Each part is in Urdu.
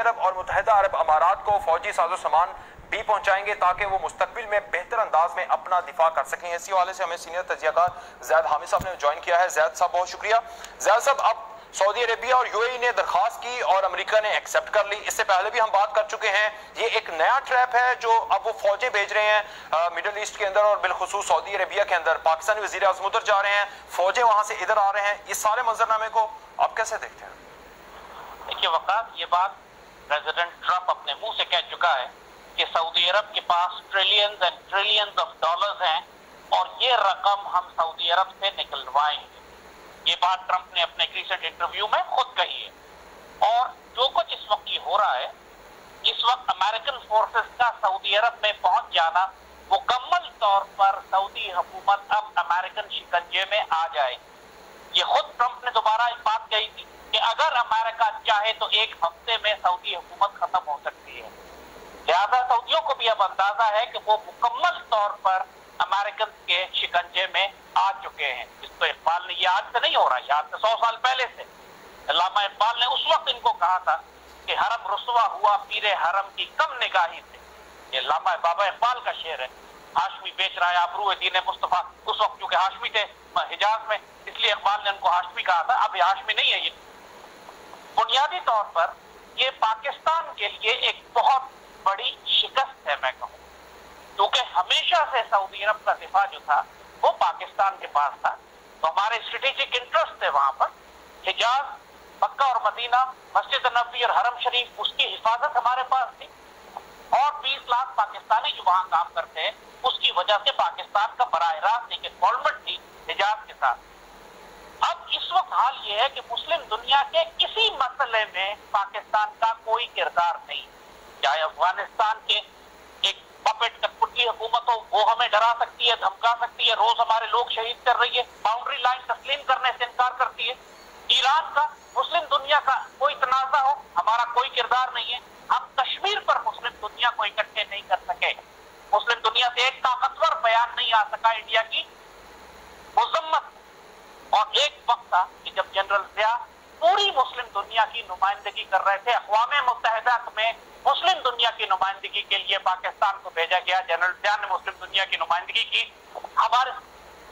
عرب اور متحدہ عرب امارات کو فوجی ساز و سامان بھی پہنچائیں گے تاکہ وہ مستقبل میں بہتر انداز میں اپنا دفاع کر سکیں۔ اسی حوالے سے ہمیں سینئر تجزیہ کار زید حامد صاحب نے جوائن کیا ہے۔ زید صاحب، بہت شکریہ۔ زید صاحب، اب سعودی عربیہ اور یو اے نے درخواست کی اور امریکہ نے ایکسپٹ کر لی۔ اس سے پہلے بھی ہم بات کر چکے ہیں۔ یہ ایک نیا ٹریپ ہے جو اب وہ فوجیں بھیج رہے ہیں مڈل ایسٹ کے اندر اور بالخصوص سعودی عربیہ کے اندر۔ پاکستانی وزیر اعظم ادھر جا رہے ہیں، فوجیں وہاں سے ادھر آ رہے ہیں۔ اس سارے منظرنامے کو آپ کیسے دیکھتے ہیں؟ دیکھیے وقت یہ بات پریزیڈنٹ ٹرمپ اپنے منہ سے کہہ چکا ہے کہ سعودی عرب کے پاس trillions and trillions of dollars ہیں اور یہ رقم ہم سعودی عرب سے نکلوائیں گے۔ یہ بات ٹرمپ نے اپنے ریسنٹ انٹرویو میں خود کہی ہے۔ اور جو کچھ اس وقت یہ ہو رہا ہے، اس وقت امریکن فورسز کا سعودی عرب میں پہنچ جانا مکمل طور پر سعودی حکومت اب امریکن شکنجے میں آ جائے۔ یہ خود ٹرمپ نے دوبارہ ایک بات کہی تھی کہ اگر امریکہ چاہے تو ایک ہفتے میں سعودی حکومت ختم ہو سکتی ہے۔ لہذا سعودیوں کو بھی اب اندازہ ہے کہ وہ مکمل طور پر امریکن کے شکنجے میں آ چکے ہیں۔ اس تو اقبال نے یہ آج سے نہیں ہو رہا یہ آج سے سو سال پہلے سے۔ علامہ اقبال نے اس وقت ان کو کہا تھا کہ حرم رسوا ہوا پیر حرم کی کم نگاہی سے۔ یہ علامہ بابا اقبال کا شعر ہے۔ ہاشمی بیچ رہا ہے، آبرو دین مصطفیٰ۔ اس وقت کیونکہ ہاشمی تھے حجاز میں، اس لیے اقبال نے ان کو ہاشمی کہا تھا۔ اب یہ ہاشمی نہیں ہے، یہ بنیادی طور پر یہ پاکستان کے لیے ایک بہت بڑی شکست ہے، میں کہوں۔ کیونکہ ہمیشہ سے سعودی عرب کا دفاع جو تھا، وہ پاکستان کے پاس تھا۔ تو ہمارے اسٹریٹجک انٹرسٹ تھے وہاں پر۔ حجاز، مکہ اور مدینہ، مسجد نبی اور حرم شریف، اس کی حفاظت ہمارے پاس تھی۔ اور بیس لاکھ پاکستانی جو وہاں کام کرتے ہیں، اس کی وجہ سے پاکستان کا براہ راست ایک انوالومنٹ تھی حجاز کے ساتھ۔ اب حال یہ ہے کہ مسلم دنیا کے کسی مسئلے میں پاکستان کا کوئی کردار نہیں۔ چاہے افغانستان کے ایک پپٹ کٹپٹی حکومت ہو، وہ ہمیں ڈرا سکتی ہے، دھمکا سکتی ہے، روز ہمارے لوگ شہید کر رہی ہے باؤنڈری لائن تسلیم کرنے سے انکار کرتی ہے۔ ایران کا، مسلم دنیا کا کوئی تنازع ہو، ہمارا کوئی کردار نہیں ہے۔ ہم کشمیر پر مسلم دنیا کو اکٹھے نہیں کر سکے۔ مسلم دنیا سے ایک طاقتور بیان نہیں آ سکا انڈیا کی۔ مذمت اور ایک وقت تھا جب جنرل ضیاء پوری مسلم دنیا کی نمائندگی کر رہے تھے، اقوام متحدہ میں مسلم دنیا کی نمائندگی کے لیے پاکستان کو بھیجا گیا۔ جنرل ضیاء نے مسلم دنیا کی نمائندگی کی۔ ہمارے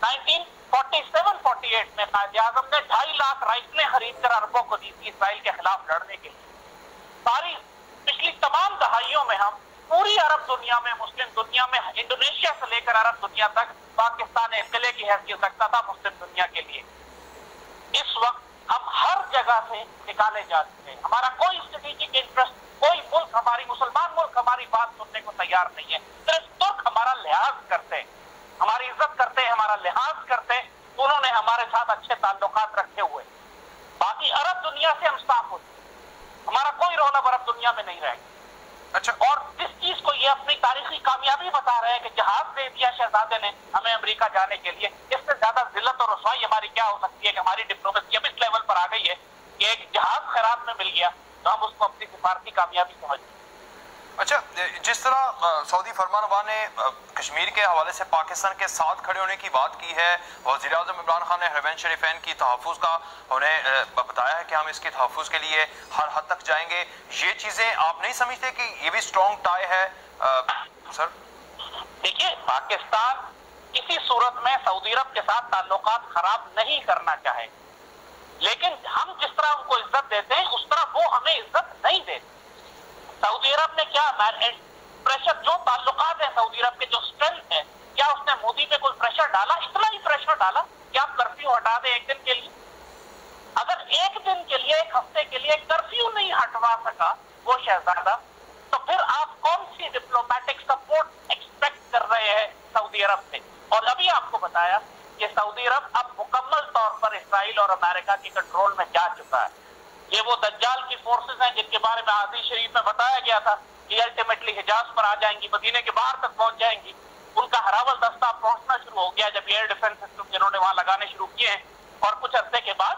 nineteen forty seven forty eight میں قائد اعظم نے ڈھائی لاکھ رائفلیں خرید کر عربوں کو دی تھی اسرائیل کے خلاف لڑنے کے لیے۔ ساری پچھلی تمام دہائیوں میں ہم پوری عرب دنیا میں، مسلم دنیا میں، انڈونیشیا سے لے کر عرب دنیا تک، پاکستان قلعے کی حیثیت رکھتا تھا مسلم دنیا کے لیے۔ اس وقت ہم ہر جگہ سے نکالے جاتے ہیں۔ ہمارا کوئی اسٹریٹجک انٹرسٹ کوئی ملک ہماری مسلمان ملک ہماری بات سننے کو تیار نہیں ہے۔ صرف ترک ہمارا لحاظ کرتے ہماری عزت کرتے ہیں ہمارا لحاظ کرتے انہوں نے ہمارے ساتھ اچھے تعلقات رکھے ہوئے باقی عرب دنیا سے ہم صاف ہوتے ہیں۔ ہمارا کوئی رونب عرب دنیا میں نہیں رہے گا۔ اچھا۔ اور جس چیز کو یہ اپنی تاریخی کامیابی بتا رہے ہیں کہ جہاز دے دیا شہزادے نے ہمیں امریکہ جانے کے لیے۔ اس سے زیادہ ذلت رسوائی ہماری کیا ہو سکتی ہے کہ ہماری ڈپلومیسی اب اس لیول پر آ گئی ہے کہ ایک جہاز خراب میں مل گیا تو ہم اس کو اپنی سفارتی کامیابی سمجھتے ہیں۔ اچھا جس طرح سعودی فرمان ہوا نے کشمیر کے حوالے سے پاکستان کے ساتھ کھڑے ہونے کی بات کی ہے۔ وزیر اعظم عمران خان نے حرمین شریفین کی تحفظ کا انہیں بتایا ہے کہ ہم اس کے تحفظ کے لیے ہر حد تک جائیں گے۔ یہ چیزیں آپ نہیں سمجھتے کہ یہ بھی سٹرونگ ٹائی ہے؟ سر؟ دیکھیے پاکستان کسی صورت میں سعودی عرب کے ساتھ تعلقات خراب نہیں کرنا چاہے۔ لیکن ہم جس طرح ان کو عزت دیتے ہیں، اس طرح وہ ہمیں عزت نہیں دیتے۔ سعودی عرب نے کیا پریشر جو تعلقات ہیں سعودی عرب کے، جو سٹرینتھ ہے کیا اس نے مودی پہ کوئی پریشر ڈالا؟ اتنا ہی پریشر ڈالا کہ آپ کرفیو ہٹا دیں ایک دن کے لیے۔ اگر ایک دن کے لیے، ایک ہفتے کے لیے کرفیو نہیں ہٹوا سکا وہ شہزادہ، تو پھر آپ کون سی ڈپلومیٹک سپورٹ ایکسپیکٹ کر رہے ہیں سعودی عرب سے آپ کو بتایا کہ سعودی عرب اب مکمل طور پر اسرائیل اور امریکہ کی کنٹرول میں جا چکا ہے۔ یہ وہ دجال کی فورسز ہیں جن کے بارے میں عزیز شریف میں بتایا گیا تھا کہ الٹیمیٹلی حجاز پر آ جائیں گی، مدینے کے باہر تک پہنچ جائیں گی۔ ان کا ہراول دستہ پہنچنا شروع ہو گیا جب ایئر ڈیفنس سسٹم جنہوں نے وہاں لگانے شروع کیے ہیں اور کچھ عرصے کے بعد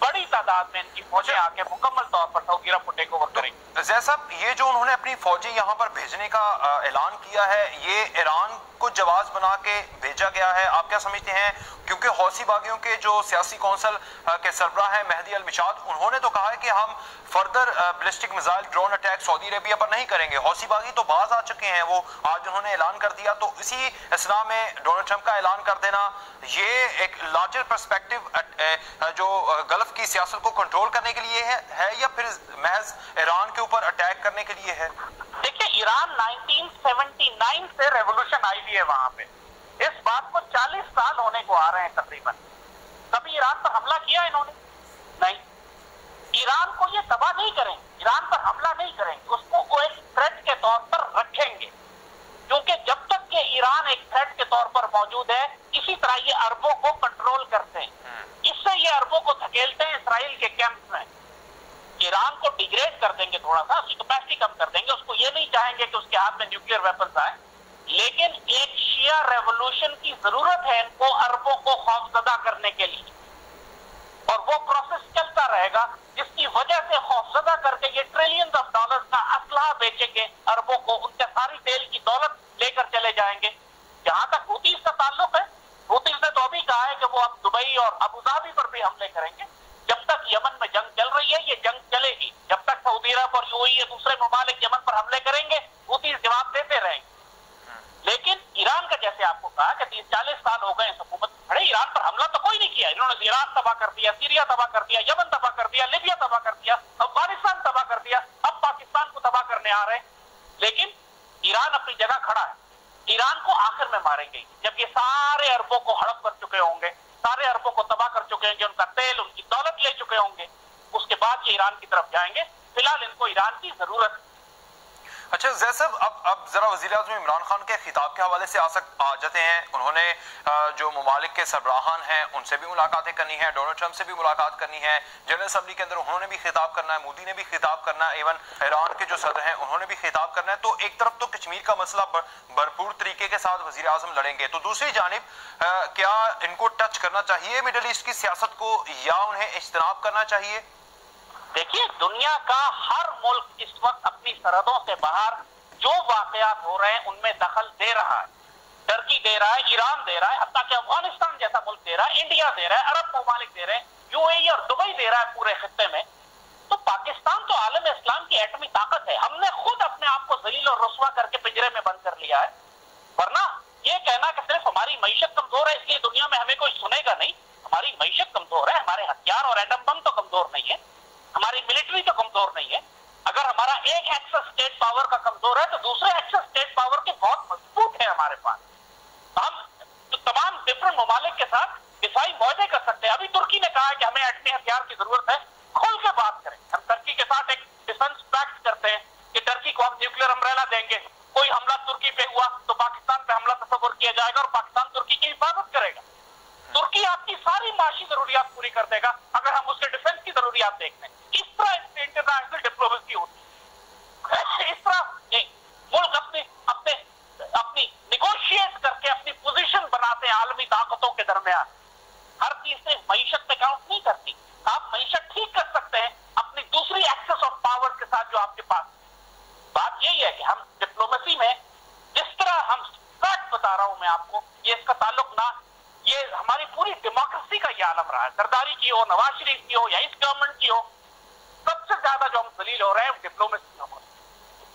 بڑی تعداد میں ان کی فوجیں آ کے مکمل طور پر سعودی عرب کو ٹیک اوور کریں زید صاحب، یہ جو انہوں نے اپنی فوجیں یہاں پر بھیجنے کا اعلان کیا ہے، یہ ایران کو جواز بنا کے بھیجا گیا ہے۔ آپ کیا سمجھتے ہیں؟ کیونکہ حوثی باغیوں کے جو سیاسی کونسل کے سربراہ ہیں مہدی المشاد، انہوں نے تو کہا ہے کہ ہم further ballistic missile drone attack Saudi Arabia پر نہیں کریں گے۔ حوثی باغی تو باز آ چکے ہیں۔ وہ آج انہوں نے اعلان کر دیا۔ تو اسی اسلام میں ڈونلڈ ٹرمپ کا اعلان کر دینا۔ یہ ایک لارجر پرسپیکٹو جو گلف کی سیاست کو کنٹرول کرنے کے لیے ہے یا پھر محض ایران کے اوپر اٹیک کرنے کے لیے ہے؟ ایران نائنٹین سیونٹی نائن سے ریولوشن آئی بھی ہے وہاں پہ۔ اس بات کو چالیس سال ہونے کو آ رہے ہیں تقریباً۔ کبھی ایران پر حملہ کیا انہوں نے؟ نہیں۔ ایران کو یہ تباہ نہیں کریں۔ ایران پر حملہ نہیں کریں۔ اس کو ایک تھریٹ کے طور پر رکھیں گے۔ کیونکہ جب تک کہ ایران ایک تھریٹ کے طور پر موجود ہے اسی طرح یہ عربوں کو کنٹرول کرتے ہیں۔ اس سے یہ عربوں کو دھکیلتے ہیں اسرائیل کے کیمپس میں۔ ایران کو ڈیگریڈ کر دیں گے تھوڑا سا، اس کی کیپیسٹی کم کر دیں گے۔ اس کو یہ نہیں چاہیں گے کہ اس کے ہاتھ میں نیوکلیر ویپنز آئے لیکن ایک شیعہ ریولوشن کی ضرورت ہے ان کو عربوں کو خوف زدہ کرنے کے لیے۔ اور وہ پروسیس چلتا رہے گا، جس کی وجہ سے خوف زدہ کر کے یہ ٹریلین آف ڈالر کا اسلحہ بیچیں گے، عربوں کو ان کے ساری تیل کی دولت لے کر چلے جائیں گے۔ جہاں تک حوتیز کا تعلق ہے حوتیز نے تو ابھی کہا ہے کہ وہ اب دبئی اور ابوظہبی پر بھی حملے کریں گے جب تک یمن میں جنگ چل رہی ہے یہ جنگ چلے گی جب تک سعودی عرب یا دوسرے ممالک یمن پر حملے کریں گے حوتیز جواب دیتے رہیں گے۔ لیکن ایران کا جیسے آپ کو کہا کہ تیس چالیس سال ہو گئے اس حکومت کھڑے، ایران پر حملہ تو کوئی نہیں کیا۔ انہوں نے ایران تباہ کر دیا، سیریا تباہ کر دیا، یمن تباہ کر دیا، لیبیا تباہ کر دیا، افغانستان تباہ کر دیا۔ اب پاکستان کو تباہ کرنے آ رہے ہیں۔ لیکن ایران اپنی جگہ کھڑا ہے۔ ایران کو آخر میں ماریں گے، جب یہ سارے عربوں کو ہڑپ کر چکے ہوں گے، سارے عربوں کو تباہ کر چکے ہوں گے، ان کا تیل، ان کی دولت لے چکے ہوں گے، اس کے بعد یہ ایران کی طرف جائیں گے۔ فی الحال ان کو ایران کی ضرورت اچھا زید صاحب، اب اب ذرا وزیر اعظم عمران خان کے خطاب کے حوالے سے آ سک آ جاتے ہیں۔ انہوں نے جو ممالک کے سربراہان ہیں، ان سے بھی ملاقاتیں کرنی ہیں، ڈونلڈ ٹرمپ سے بھی ملاقات کرنی ہے، جنرل اسمبلی کے اندر انہوں نے بھی خطاب کرنا ہے، مودی نے بھی خطاب کرنا ہے، ایون ایران کے جو صدر ہیں، انہوں نے بھی خطاب کرنا ہے۔ تو ایک طرف تو کشمیر کا مسئلہ بھرپور طریقے کے ساتھ وزیر اعظم لڑیں گے، تو دوسری جانب کیا ان کو ٹچ کرنا چاہیے مڈل ایسٹ کی سیاست کو، یا انہیں اجتناب کرنا چاہیے؟ دیکھیے، دنیا کا ہر ملک اس وقت اپنی سرحدوں سے باہر جو واقعات ہو رہے ہیں، ان میں دخل دے رہا ہے۔ ٹرکی دے رہا ہے، ایران دے رہا ہے، حتیٰ کہ افغانستان جیسا ملک دے رہا ہے، انڈیا دے رہا ہے، عرب ممالک دے رہے ہیں، یو اے ای اور دبئی دے رہا ہے پورے خطے میں۔ تو پاکستان تو عالم اسلام کی ایٹمی طاقت ہے۔ ہم نے خود اپنے آپ کو ذلیل اور رسوا کر کے پنجرے میں بند کر لیا ہے۔ ورنہ یہ کہنا کہ صرف ہماری معیشت کمزور ہے، اس لیے دنیا میں ہمیں کوئی سنے گا نہیں۔ ہماری معیشت کمزور ہے، ہمارے ہتھیار اور ایٹم بم تو کمزور نہیں ہے۔ ہماری ملٹری تو کمزور نہیں ہے۔ اگر ہمارا ایک ایکسس اسٹیٹ پاور کا کمزور ہے تو دوسرے ایکسس اسٹیٹ پاور کے بہت مضبوط ہے ہمارے پاس۔ ہم تمام ڈفرنٹ ممالک کے ساتھ دفاعی معاہدے کر سکتے ہیں۔ ابھی ترکی نے کہا ہے کہ ہمیں ایٹمی ہتھیار کی ضرورت ہے کھول کے بات کریں۔ ہم ترکی کے ساتھ ایک ڈیفنس پیکٹ کرتے ہیں کہ ترکی کو ہم نیوکلیر امبریلا دیں گے۔ کوئی حملہ ترکی پہ ہوا تو پاکستان پہ حملہ تصور کیا جائے گا اور پاکستان ترکی کی حفاظت کرے گا۔ ترکی آپ کی ساری معاشی ضروریات پوری کر دے گا۔ اگر ہم اس کے ڈیفنس ضروریات دیکھ لیں اس طرح انٹرنیشنل ڈپلومیسی ہوتی ہے۔ اس طرح جی، ملک اپنی، اپنے، اپنی نیگوشیٹ کر کے اپنی پوزیشن بناتے ہیں عالمی طاقتوں کے درمیان۔ ہر چیز سے معیشت پہ کاؤنٹ نہیں کرتی۔ آپ معیشت ٹھیک کر سکتے ہیں اپنی دوسری ایکسس آف پاور کے ساتھ جو آپ کے پاس۔ بات یہی ہے کہ ہم ڈپلومیسی میں جس طرح ہم فیکٹ بتا رہا ہوں میں آپ کو، یہ اس کا تعلق نہ، یہ ہماری کا یہ عالم رہا ہے۔ سرداری کی ہو، نواز شریف کی ہو یا اس گورنمنٹ کی ہو، سب سے زیادہ جو ہم دلیل ہو رہے ہیں ڈپلومیسی ہو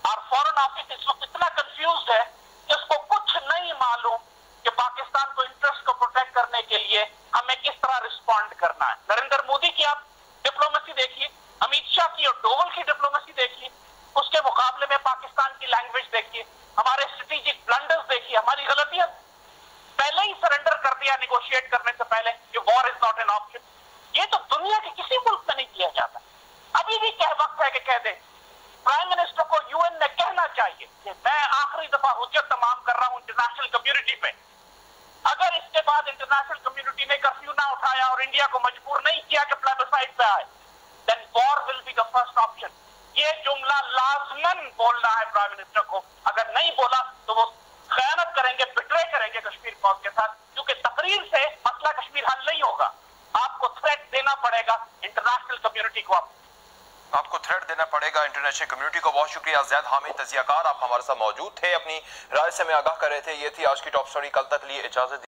اور فورن آفس اس وقت اتنا کنفیوز ہے کہ اس کو کچھ نہیں معلوم کہ پاکستان کو انٹرسٹ کو پروٹیکٹ کرنے کے لیے ہمیں کس طرح رسپونڈ کرنا ہے۔ نریندر مودی کی آپ ڈپلومیسی دیکھیے امیت شاہ کی اور ڈوول کی ڈپلومیسی دیکھیے۔ اس کے مقابلے میں پاکستان کی لینگویج دیکھیے۔ ہمارے اسٹریٹجک بلنڈرز دیکھیے، ہماری غلطیاں۔ پہلے ہی سرنڈر کر دیا نیگوشیٹ کرنے سے پہلے۔ War is not an option یہ تو دنیا کے کسی ملک میں نہیں کیا جاتا۔ ابھی بھی کیا وقت ہے کہ کہہ دیں۔ پرائم منسٹر کو یو این میں کہنا چاہیے کہ میں آخری دفعہ حجت تمام کر رہا ہوں انٹرنیشنل کمیونٹی پہ۔ اگر اس کے بعد انٹرنیشنل کمیونٹی نے کرفیو نہ اٹھایا اور انڈیا کو مجبور نہیں کیا کہ پلیبسائڈ پہ آئے then war will be the first option یہ جملہ لازمن بولنا ہے پرائم منسٹر کو۔ اگر نہیں بولا تو وہ خیانت کریں گے بٹرے کریں گے کشمیر قوم کے ساتھ۔ کیونکہ تقریر سے مسئلہ کشمیر حل نہیں ہوگا۔ آپ کو تھریٹ دینا پڑے گا انٹرنیشنل کمیونٹی کو۔ آپ کو تھریٹ دینا پڑے گا انٹرنیشنل کمیونٹی کو۔ بہت شکریہ زید حامد تجزیہ کار، آپ ہمارے ساتھ موجود تھے، اپنی رائے سے میں آگاہ کر رہے تھے۔ یہ تھی آج کی ٹاپ سٹوری کل تک لیے اجازت